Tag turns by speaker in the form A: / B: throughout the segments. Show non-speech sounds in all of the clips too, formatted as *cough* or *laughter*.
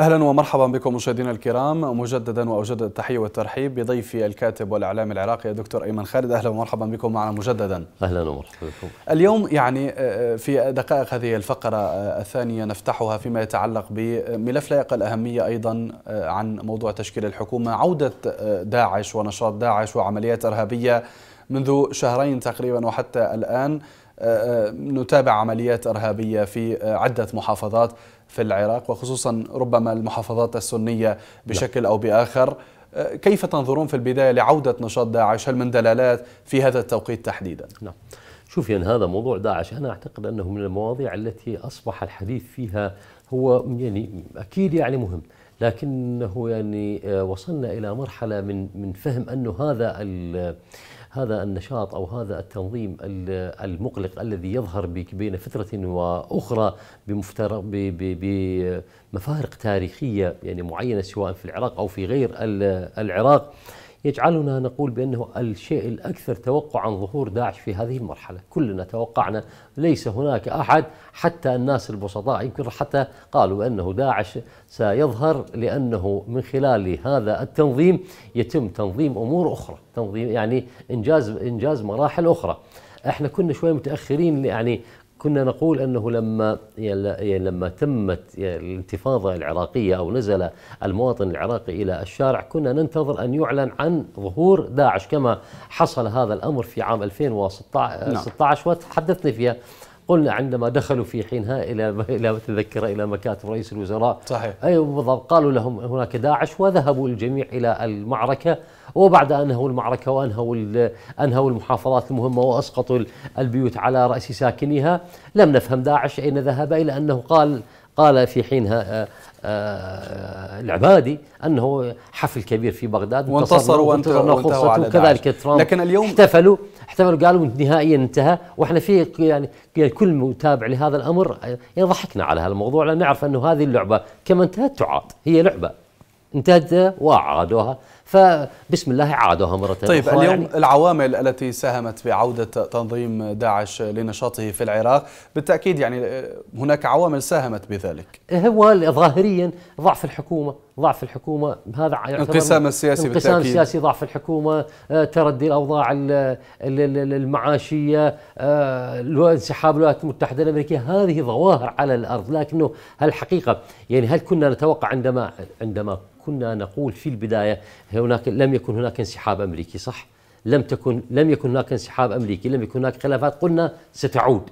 A: أهلا ومرحبا بكم مشاهدينا الكرام مجددا وأجدد التحية والترحيب بضيفي الكاتب والاعلامي العراقي الدكتور أيمن خالد أهلا ومرحبا بكم معنا مجددا.
B: أهلا ومرحبا بكم.
A: اليوم يعني في دقائق هذه الفقرة الثانية نفتحها فيما يتعلق بملف لا يقل اهميه أيضا عن موضوع تشكيل الحكومة، عودة داعش ونشاط داعش وعمليات إرهابية منذ شهرين تقريبا وحتى الآن نتابع عمليات إرهابية في عدة محافظات في العراق وخصوصا ربما المحافظات السنية بشكل أو بآخر كيف تنظرون في البداية لعودة نشاط داعش؟ هل من دلالات في هذا التوقيت تحديدا؟
B: نعم. شوف يعني هذا موضوع داعش أنا أعتقد أنه من المواضيع التي أصبح الحديث فيها هو يعني أكيد يعني مهم لكنه يعني وصلنا إلى مرحلة من من فهم أنه هذا هذا النشاط أو هذا التنظيم المقلق الذي يظهر بين فترة وأخرى بمفارق تاريخية يعني معينة سواء في العراق أو في غير العراق. يجعلنا نقول بأنه الشيء الأكثر توقعا ظهور داعش في هذه المرحلة، كلنا توقعنا ليس هناك أحد حتى الناس البسطاء يمكن حتى قالوا انه داعش سيظهر لأنه من خلال هذا التنظيم يتم تنظيم أمور أخرى، تنظيم يعني إنجاز إنجاز مراحل أخرى. إحنا كنا شوي متأخرين يعني كنا نقول أنه لما لما تمت الانتفاضة العراقية أو نزل المواطن العراقي إلى الشارع كنا ننتظر أن يعلن عن ظهور داعش كما حصل هذا الأمر في عام 2016 وتحدثنا فيها. قلنا عندما دخلوا في حينها إلى إلى تذكر إلى مكاتب رئيس الوزراء.
A: صحيح.
B: أي بالضبط قالوا لهم هناك داعش وذهبوا الجميع إلى المعركة وبعد أن أنهوا المعركة وأنهوا أنهوا المحافظات المهمة وأسقطوا البيوت على رأس ساكنيها لم نفهم داعش أين ذهب إلى أنه قال قال في حينها العبادي أنه حفل كبير في بغداد
A: وانتصروا وانتهوا على
B: وكذلك ترامب
A: لكن اليوم
B: احتفلوا احتفلوا قالوا نهائيا انتهى وإحنا في يعني كل متابع لهذا الأمر يعني ضحكنا على هذا الموضوع لأن نعرف أنه هذه اللعبة كما انتهت تعاد هي لعبة انتهت وعادوها فبسم الله عادوها مرة
A: طيب اليوم يعني. العوامل التي ساهمت بعودة تنظيم داعش لنشاطه في العراق. بالتأكيد يعني هناك عوامل ساهمت بذلك.
B: هو ظاهريا ضعف الحكومة ضعف الحكومة. هذا
A: انقسام السياسي
B: انقسام بالتأكيد. السياسي ضعف الحكومة تردي الأوضاع المعاشية انسحاب الولايات المتحدة الأمريكية. هذه ظواهر على الأرض لكنه الحقيقة يعني هل كنا نتوقع عندما عندما كنا نقول في البداية هناك لم يكن هناك انسحاب أمريكي صح؟ لم تكن لم يكن هناك انسحاب أمريكي، لم يكن هناك خلافات، قلنا ستعود.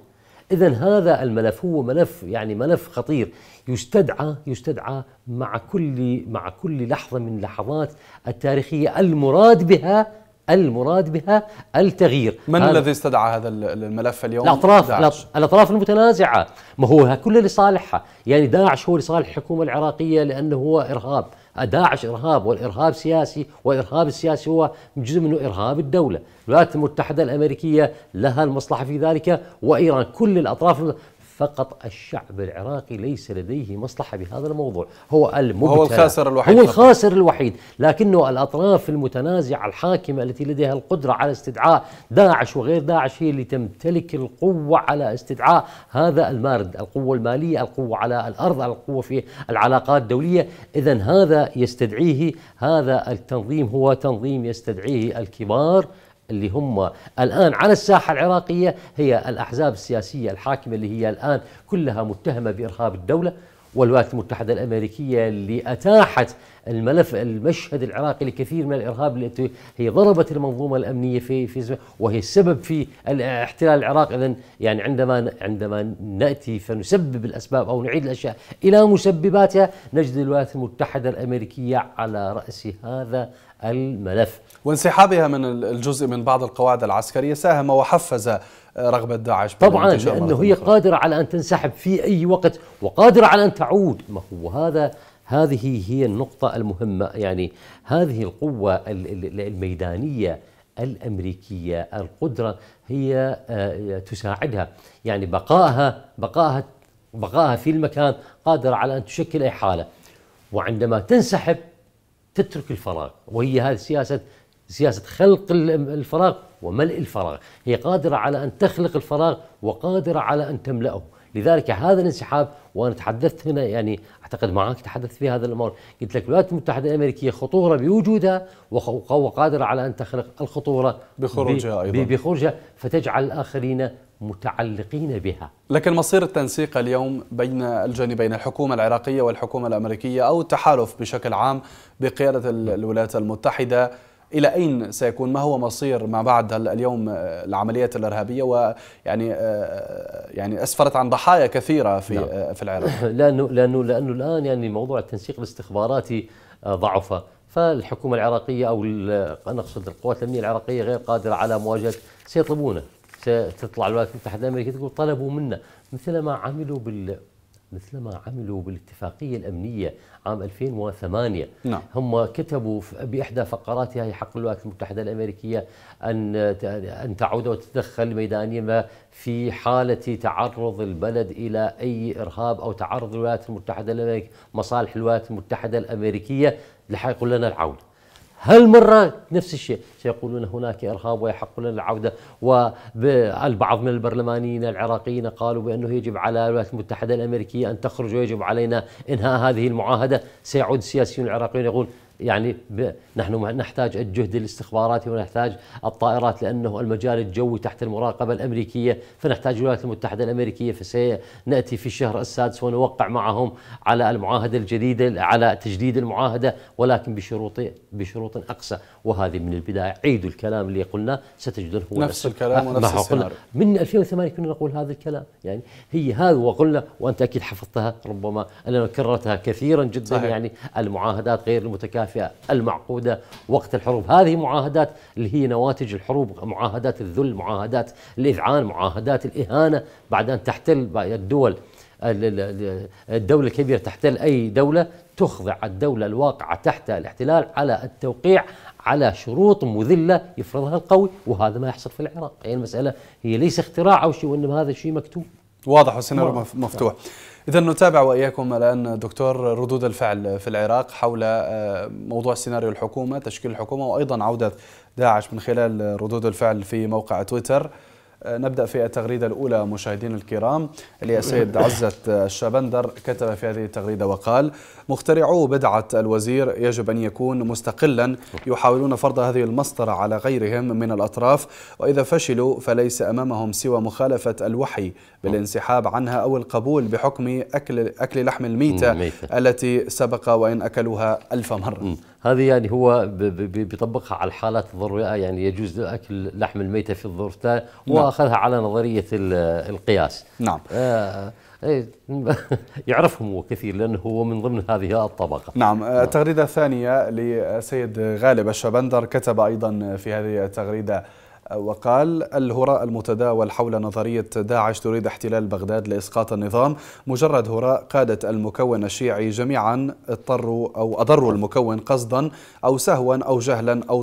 B: اذا هذا الملف هو ملف يعني ملف خطير يستدعى يستدعى مع كل مع كل لحظة من اللحظات التاريخية المراد بها المراد بها التغيير
A: من الذي استدعى هذا الملف اليوم
B: الأطراف داعش. الأطراف المتنازعة ما هو كله لصالحها يعني داعش هو لصالح الحكومة العراقية لأنه هو إرهاب داعش إرهاب والإرهاب سياسي والارهاب السياسي هو جزء منه إرهاب الدولة. الولايات المتحدة الأمريكية لها المصلحة في ذلك وإيران كل الأطراف فقط الشعب العراقي ليس لديه مصلحة بهذا الموضوع. هو المبتلى.
A: هو الخاسر الوحيد
B: هو الخاسر الوحيد. لكنه الأطراف المتنازعة الحاكمة التي لديها القدرة على استدعاء داعش وغير داعش هي اللي تمتلك القوة على استدعاء هذا المارد. القوة المالية القوة على الأرض القوة في العلاقات الدولية. إذا هذا يستدعيه هذا التنظيم هو تنظيم يستدعيه الكبار. اللي هم الآن على الساحة العراقية هي الأحزاب السياسية الحاكمة اللي هي الآن كلها متهمة بإرهاب الدولة والولايات المتحدة الأمريكية اللي أتاحت الملف المشهد العراقي لكثير من الإرهاب التي هي ضربت المنظومة الأمنية في في وهي السبب في احتلال العراق إذا يعني عندما عندما نأتي فنسبب الأسباب أو نعيد الأشياء إلى مسبباتها نجد الولايات المتحدة الأمريكية على رأس هذا الملف.
A: وانسحابها من الجزء من بعض القواعد العسكرية ساهم وحفز رغبة داعش
B: طبعا لأنه هي قادرة على أن تنسحب في أي وقت وقادرة على أن تعود. ما هو هذا؟ هذه هي النقطة المهمة. يعني هذه القوة الميدانية الأمريكية القدرة هي تساعدها. يعني بقائها بقائها بقائها في المكان قادرة على أن تشكل أي حالة. وعندما تنسحب تترك الفراغ وهي هذه سياسة سياسة خلق الفراغ وملء الفراغ. هي قادرة على أن تخلق الفراغ وقادرة على أن تملأه. لذلك هذا الانسحاب وأنا تحدثت هنا يعني أعتقد معك تحدثت في هذا الأمر قلت لك الولايات المتحدة الأمريكية خطورة بوجودها وقادرة على أن تخلق الخطورة
A: بخروجها أيضا.
B: بخروجها فتجعل الآخرين متعلقين بها.
A: لكن مصير التنسيق اليوم بين الجانبين الحكومة العراقية والحكومة الأمريكية أو التحالف بشكل عام بقيادة الولايات المتحدة إلى أين سيكون؟ ما هو مصير ما بعد اليوم العمليات الإرهابية؟ ويعني يعني أسفرت عن ضحايا كثيرة في نعم. في العراق.
B: لأنه لأنه لأنه الآن يعني موضوع التنسيق الاستخباراتي ضعف فالحكومة العراقية أو نقصد القوات الأمنية العراقية غير قادرة على مواجهة سيطلبونه. ستطلع الولايات المتحدة الأمريكية تقول طلبوا منا. مثل ما عملوا بال مثل ما عملوا بالاتفاقية الأمنية عام 2008 نعم. هم كتبوا بإحدى فقراتها يحق الولايات المتحدة الأمريكية أن أن تعود وتتدخل ميدانيا في حالة تعرض البلد إلى أي إرهاب أو تعرض الولايات المتحدة الأمريكية مصالح الولايات المتحدة الأمريكية لحيقول لنا هالمرة نفس الشيء. سيقولون هناك إرهاب ويحق لنا العودة والبعض من البرلمانيين العراقيين قالوا بأنه يجب على الولايات المتحدة الأمريكية أن تخرج ويجب علينا إنهاء هذه المعاهدة. سيعود السياسيون العراقيون يقول يعني نحن نحتاج الجهد الاستخباراتي ونحتاج الطائرات لأنه المجال الجوي تحت المراقبة الأمريكية. فنحتاج الولايات المتحدة الأمريكية فسناتي في الشهر السادس ونوقع معهم على المعاهدة الجديدة على تجديد المعاهدة ولكن بشروط بشروط اقسى وهذه من البداية. عيدوا الكلام اللي قلنا ستجدون
A: هو نفس الكلام ونفس السيناريو.
B: من 2008 كنا نقول هذا الكلام. يعني هي هذا وقلنا وأنت أكيد حفظتها ربما أنا كررتها كثيرا جدا. صحيح. يعني المعاهدات غير المتكافئة. المكافئة المعقودة وقت الحروب. هذه معاهدات اللي هي نواتج الحروب معاهدات الذل معاهدات الإذعان معاهدات الإهانة. بعد أن تحتل الدول الدولة الكبيرة تحتل أي دولة تخضع الدولة الواقعة تحت الاحتلال على التوقيع على شروط مذلة يفرضها القوي. وهذا ما يحصل في العراق. يعني المسألة هي ليس اختراع أو شيء وإنما هذا شيء مكتوب.
A: واضح والسيناريو مفتوح. إذا نتابع وإياكم الآن دكتور ردود الفعل في العراق حول آه، موضوع سيناريو الحكومة تشكيل الحكومة وأيضا عودة داعش من خلال ردود الفعل في موقع تويتر. نبدأ في التغريدة الأولى مشاهدينا الكرام. اللي سيد *laughs* عزت الشابندر كتب في هذه التغريدة وقال مخترعو بدعة الوزير يجب أن يكون مستقلا يحاولون فرض هذه المسطرة على غيرهم من الأطراف وإذا فشلوا فليس أمامهم سوى مخالفة الوحي بالانسحاب عنها أو القبول بحكم أكل, أكل لحم الميتة التي سبق وإن أكلوها ألف مرة.
B: هذه يعني هو بيطبقها على الحالات الضرورية يعني يجوز أكل لحم الميتة في الظروف نعم. وأخذها على نظرية القياس.
A: نعم. آه
B: إيه، *laughs* يعرفهم هو كثير لأنه هو من ضمن هذه الطبقة.
A: نعم. التغريدة الثانية لسيد غالب الشبندر كتب أيضا في هذه التغريدة وقال الهراء المتداول حول نظرية داعش تريد احتلال بغداد لإسقاط النظام. مجرد هراء قادة المكون الشيعي جميعا اضطروا أو أضروا المكون قصدا أو سهوا أو جهلا أو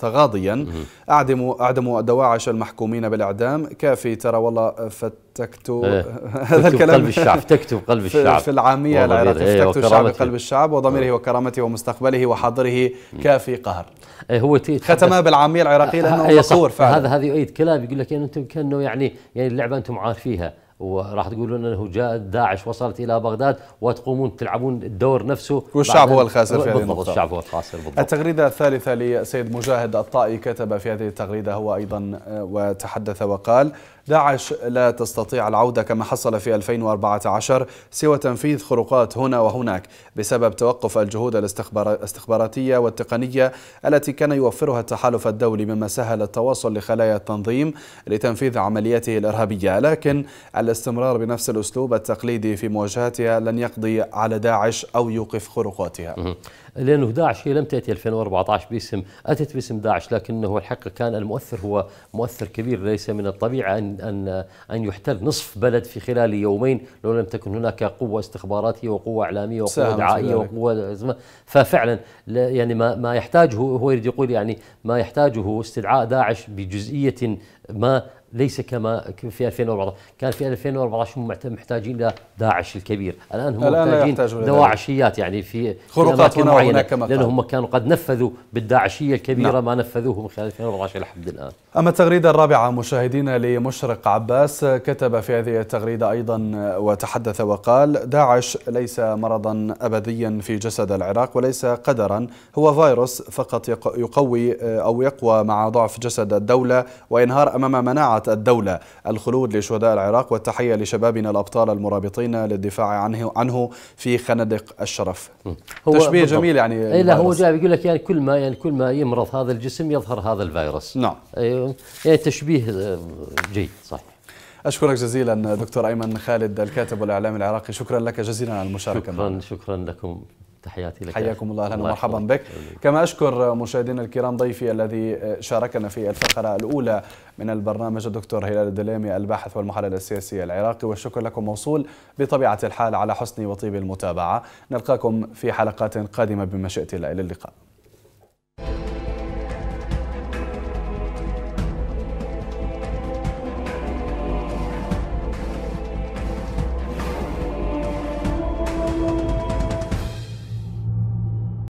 A: تغاضيا. أعدموا أعدموا دواعش المحكومين بالإعدام. كافي ترى والله فتكتوا
B: إيه. *laughs* هذا الكلام. قلب الشعب تكتب قلب *laughs* الشعب.
A: في العامية العراقية إيه، فتكتوا الشعب قلب الشعب وضميره وكرامته ومستقبله وحاضره كافي قهر.
B: إيه، هو
A: ختمها بالعامية العراقية لأنه مقهور
B: فعلا. هذا هذا يؤيد كلام يقول لك يعني أنتم كأنه يعني يعني اللعبة أنتم عارفيها. وراح تقولون انه جاء داعش وصلت إلى بغداد وتقومون تلعبون الدور نفسه
A: والشعب هو الخاسر في
B: هذه بالضبط الشعب هو الخاسر بالضبط.
A: التغريدة الثالثة لسيد مجاهد الطائي كتب في هذه التغريدة هو أيضا آه، وتحدث وقال داعش لا تستطيع العودة كما حصل في 2014 سوى تنفيذ خروقات هنا وهناك بسبب توقف الجهود الاستخباراتية والتقنية التي كان يوفرها التحالف الدولي مما سهل التواصل لخلايا التنظيم لتنفيذ عملياته الإرهابية. لكن الاستمرار بنفس الأسلوب التقليدي في مواجهتها لن يقضي على داعش أو يوقف خروقاتها.
B: لأنه داعش هي لم تأتي 2014 باسم أتت باسم داعش لكنه الحقيقة كان المؤثر هو مؤثر كبير ليس من الطبيعه أن أن أن يحتل نصف بلد في خلال يومين لو لم تكن هناك قوة استخباراتية وقوة إعلامية وقوة دعائية وقوة ففعلا يعني ما ما يحتاجه هو يريد يقول يعني ما يحتاجه استدعاء داعش بجزئية ما ليس كما في 2014 كان في 2014 هم محتاجين إلى داعش الكبير. الآن هم
A: الآن
B: محتاجين دواعشيات يعني في
A: خروقات هنا وهناك كما
B: لأنهم كانوا قد نفذوا بالداعشية الكبيرة نعم. ما نفذوه من خلال 2014 لحد الآن.
A: أما التغريدة الرابعة مشاهدينا لمشرق عباس كتب في هذه التغريدة أيضا وتحدث وقال داعش ليس مرضا ابديا في جسد العراق وليس قدرا. هو فيروس فقط يقوي أو يقوى مع ضعف جسد الدولة وينهار أمام مناعة الدولة. الخلود لشهداء العراق والتحية لشبابنا الأبطال المرابطين للدفاع عنه عنه في خندق الشرف. هو تشبيه جميل يعني
B: اي لا هو جاي يقول لك يعني كل ما يعني كل ما يمرض هذا الجسم يظهر هذا الفيروس.
A: نعم.
B: يعني تشبيه جيد صحيح.
A: أشكرك جزيلا دكتور أيمن خالد الكاتب والإعلام العراقي. شكرا لك جزيلا على المشاركة
B: شكرا معنا. شكرا لكم. تحياتي لك.
A: حياكم الله. أهلا ومرحبا بك. كما أشكر مشاهدينا الكرام ضيفي الذي شاركنا في الفقرة الأولى من البرنامج الدكتور هلال الدليمي الباحث والمحلل السياسي العراقي. والشكر لكم موصول بطبيعة الحال على حسن وطيب المتابعة. نلقاكم في حلقات قادمة بمشيئة الله. إلى اللقاء.